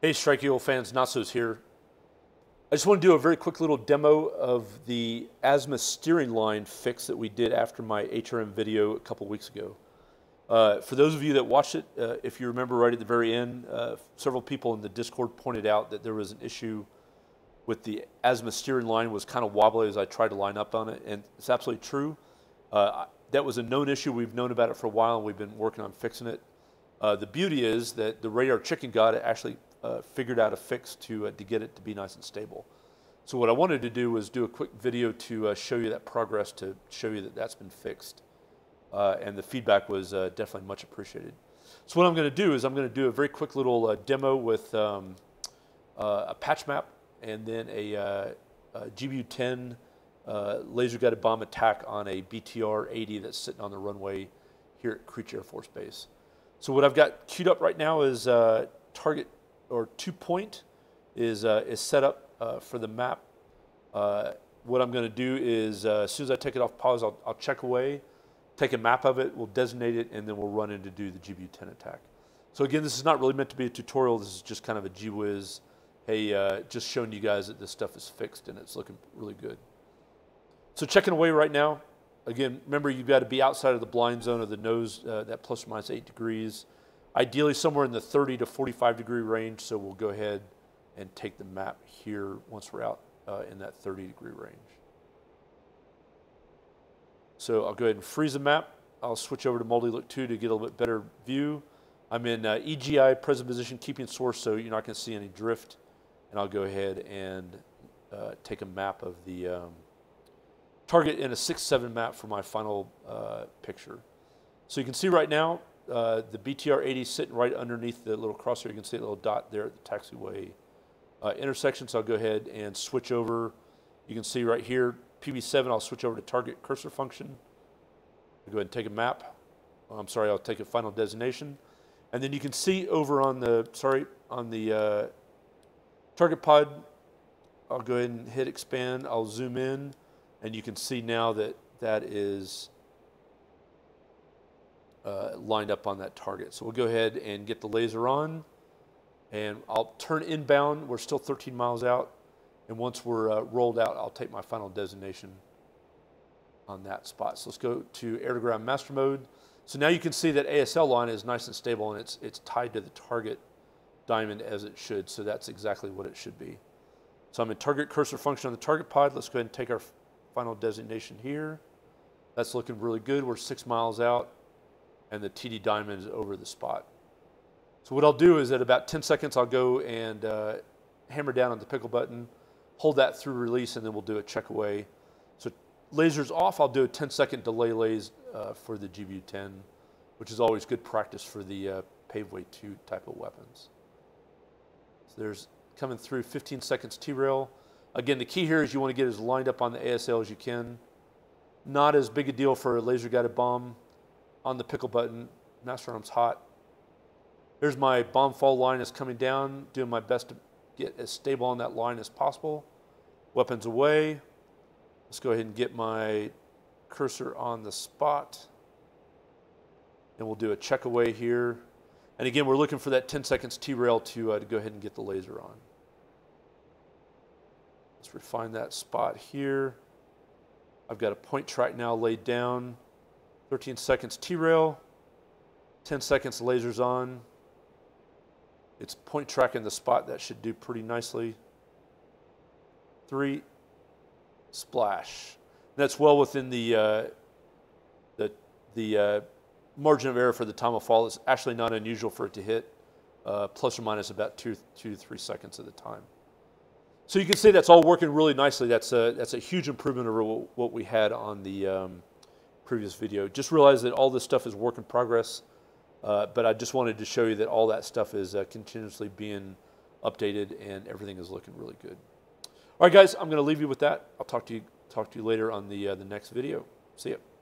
Hey, Strike Eagle fans, Notso here. I just want to do a very quick little demo of the azimuth steering line fix that we did after my HRM video a couple weeks ago. Uh, for those of you that watched it, uh, if you remember right at the very end, uh, several people in the Discord pointed out that there was an issue with the azimuth steering line was kind of wobbly as I tried to line up on it, and it's absolutely true. Uh, that was a known issue. We've known about it for a while, and we've been working on fixing it. Uh, the beauty is that the Radar Chicken God actually uh, figured out a fix to, uh, to get it to be nice and stable. So what I wanted to do was do a quick video to uh, show you that progress, to show you that that's been fixed. Uh, and the feedback was definitely much appreciated. So what I'm going to do is I'm going to do a very quick little demo with um, a patch map and then a, a GBU-10 uh, laser guided bomb attack on a BTR 80 that's sitting on the runway here at Creech Air Force Base. So what I've got queued up right now is uh, target or two point is, uh, is set up uh, for the map. Uh, what I'm going to do is uh, as soon as I take it off pause, I'll, I'll, check away, take a map of it, we'll designate it, and then we'll run in to do the GBU-10 attack. So again, this is not really meant to be a tutorial. This is just kind of a gee whiz. Hey, just showing you guys that this stuff is fixed and it's looking really good. So checking away right now. Again, remember you've got to be outside of the blind zone of the nose, uh, that plus or minus eight degrees. Ideally somewhere in the 30 to 45 degree range, so we'll go ahead and take the map here once we're out uh, in that 30 degree range. So I'll go ahead and freeze the map. I'll switch over to Multi-Look 2 to get a little bit better view. I'm in uh, EGI present position keeping source, so you're not going to see any drift. And I'll go ahead and uh, take a map of the um, target in a 6-7 map for my final uh, picture. So you can see right now, uh, the BTR-80 sitting right underneath the little crosshair. You can see a little dot there at the taxiway uh, intersection. So I'll go ahead and switch over. You can see right here, PB7, I'll switch over to target cursor function. I'll go ahead and take a map. I'm sorry, I'll take a final designation. And then you can see over on the, sorry, on the uh, target pod, I'll go ahead and hit expand. I'll zoom in. And you can see now that that is uh, lined up on that target. So we'll go ahead and get the laser on and I'll turn inbound. We're still 13 miles out. And once we're uh, rolled out, I'll take my final designation on that spot. So let's go to air to ground master mode. So now you can see that ASL line is nice and stable and it's, it's tied to the target diamond as it should. So that's exactly what it should be. So I'm in target cursor function on the target pod. Let's go ahead and take our final designation here. That's looking really good. We're six miles out and the TD diamond is over the spot. So what I'll do is at about 10 seconds, I'll go and uh, hammer down on the pickle button, hold that through release, and then we'll do a check away. So laser's off, I'll do a 10 second delay lays uh, for the GBU-10, which is always good practice for the uh, Paveway 2 type of weapons. So there's coming through 15 seconds T-rail. Again, the key here is you want to get as lined up on the ASL as you can. Not as big a deal for a laser guided bomb on the pickle button. Master arm's hot. There's my bomb fall line is coming down, doing my best to get as stable on that line as possible. Weapons away. Let's go ahead and get my cursor on the spot. And we'll do a check away here. And again, we're looking for that 10 seconds T-rail to, uh, to go ahead and get the laser on. Let's refine that spot here. I've got a point track now laid down. 13 seconds T-rail. 10 seconds lasers on. It's point tracking the spot that should do pretty nicely. Three, splash. That's well within the, uh, the, the uh, margin of error for the time of fall. It's actually not unusual for it to hit uh, plus or minus about two, two to three seconds at a time. So you can see that's all working really nicely. That's a, that's a huge improvement over what we had on the um, previous video. Just realize that all this stuff is work in progress, uh, but I just wanted to show you that all that stuff is uh, continuously being updated and everything is looking really good. All right, guys, I'm going to leave you with that. I'll talk to you, talk to you later on the, uh, the next video. See you.